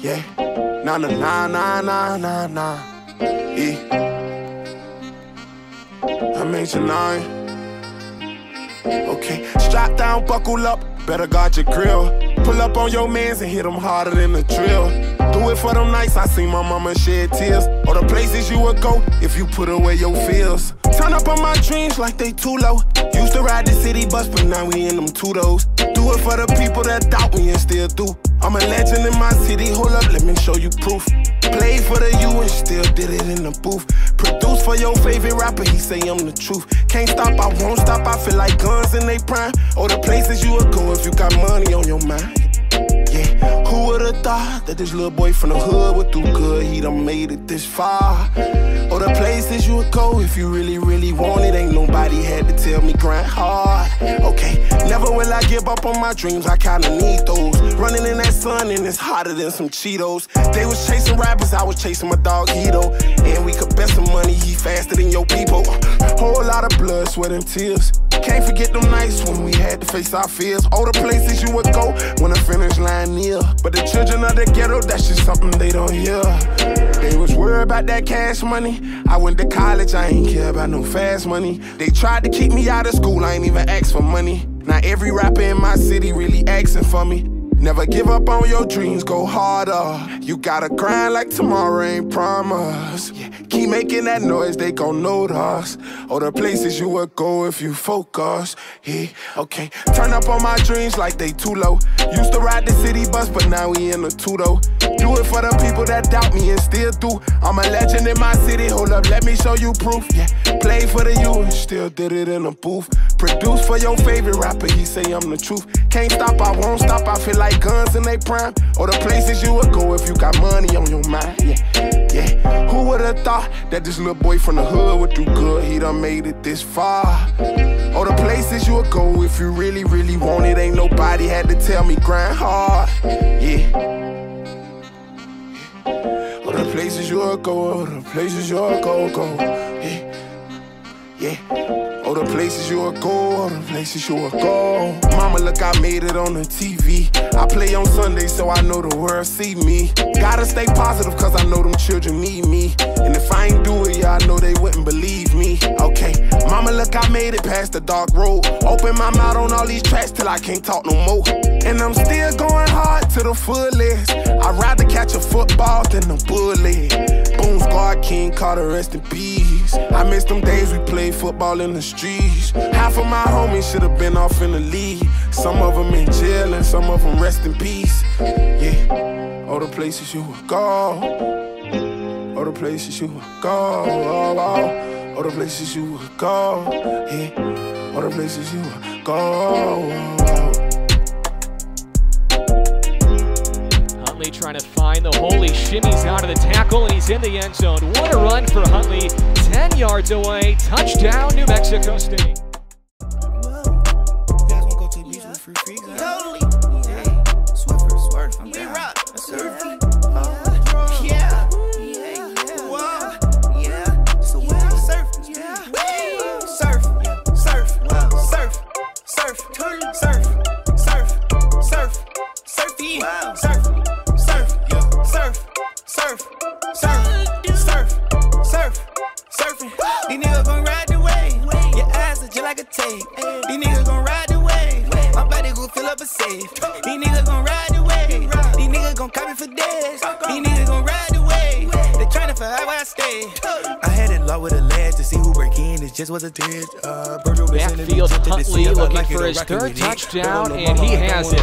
Yeah. Nah, nah, nah, nah, nah, nah. Yeah. I made your nine. Okay, strap down, buckle up, better guard your grill. Pull up on your mans and hit them harder than the drill. Do it for them nights I see my mama shed tears. Or the places you would go if you put away your fears. Turn up on my dreams like they too low. Used to ride the city bus, but now we in them two. Do it for the people that doubt me and still do. I'm a legend in my city, hold up, let me show you proof. Played for the U and still did it in the booth. Produced for your favorite rapper, he say I'm the truth. Can't stop, I won't stop, I feel like guns in they prime. Or the places you would go if you got money on your mind. Yeah, who would've thought that this little boy from the hood would do good? He done made it this far. Or the places you would go if you really, really want it. Ain't nobody had to tell me grind hard. Okay, never will I give up on my dreams. I kinda need those. Running in that sun and it's hotter than some Cheetos. They was chasing rappers, I was chasing my dog Hito. And we could bet some money, he faster than your people. Whole lot of blood, sweat, and tears. Can't forget them nights when we had to face our fears. All the places you would go when the finish line near. But the children of the ghetto, that's just something they don't hear. They was worried about that cash money. I went to college, I ain't care about no fast money. They tried to keep me out of school, I ain't even ask for money. Now every rapper in my city really asking for me. Never give up on your dreams, go harder. You gotta grind like tomorrow ain't promised. Yeah. Keep making that noise, they gon' notice. All the places you would go if you focus. Yeah, okay. Turn up on my dreams like they too low. Used to ride the city bus, but now we in the two-though. Do it for the people that doubt me and still do. I'm a legend in my city, hold up, let me show you proof. Yeah, play for the youth, still did it in a booth. Produce for your favorite rapper, he say I'm the truth. Can't stop, I won't stop, I feel like guns in they prime. Or the places you would go if you got money on your mind. Yeah, yeah. Who would've thought that this little boy from the hood would do good? He done made it this far. Or the places you would go if you really, really want it. Ain't nobody had to tell me grind hard. Yeah. Or the places you would go, or the places you would go, go. Yeah. Yeah. Oh, the places you would go, oh, the places you would go. Mama, look, I made it on the TV. I play on Sunday, so I know the world see me. Gotta stay positive, cause I know them children need me. And if I ain't do it, I know they wouldn't believe me. Okay, mama, look, I made it past the dark road. Open my mouth on all these tracks till I can't talk no more. And I'm still going hard to the fullest. I'd rather catch a football than a bullet. Boom, Squad King Carter, rest in peace. I miss them days we played football in the streets. Half of my homies should have been off in the league. Some of them in jail and some of them rest in peace. Yeah, all the places you would go. All the places you would go. All the places you would go. Yeah, all the places you would go. Huntley trying to find the holy shimmies out of the tackle and he's in the end zone. What a run for Huntley. 10 yards away. Touchdown, New Mexico State. These niggas gon' ride the wave. Your eyes are just like a tape. These niggas gon' ride the wave. My body gon' fill up a safe. These niggas gon' ride the wave. These niggas gon' copy for days. These niggas gon' ride the wave. They tryna find out where I stay. I had it locked with a ledge to see who break in. It just was a titch. Uh, Backfield Huntley looking for his third touchdown, and he has it.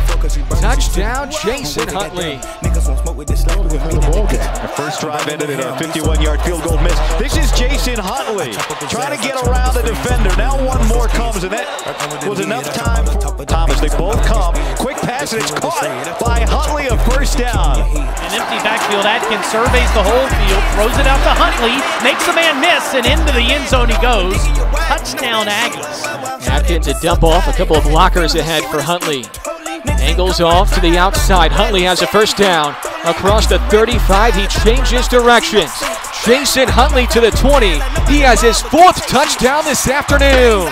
Touchdown, Jason Huntley. The first drive ended in a 51-yard field goal miss. This is Jason Huntley trying to get around the defender. Now one more comes, and that was enough time for Thomas. They both come. Quick pass, and it's caught by Huntley, a first down. An empty backfield. Adkins surveys the whole field, throws it out to Huntley, makes the man miss, and into the end zone he goes. Touchdown, Aggies. Adkins a dump off, a couple of blockers ahead for Huntley. Angles off to the outside. Huntley has a first down. Across the 35, he changes directions. Jason Huntley to the 20. He has his fourth touchdown this afternoon.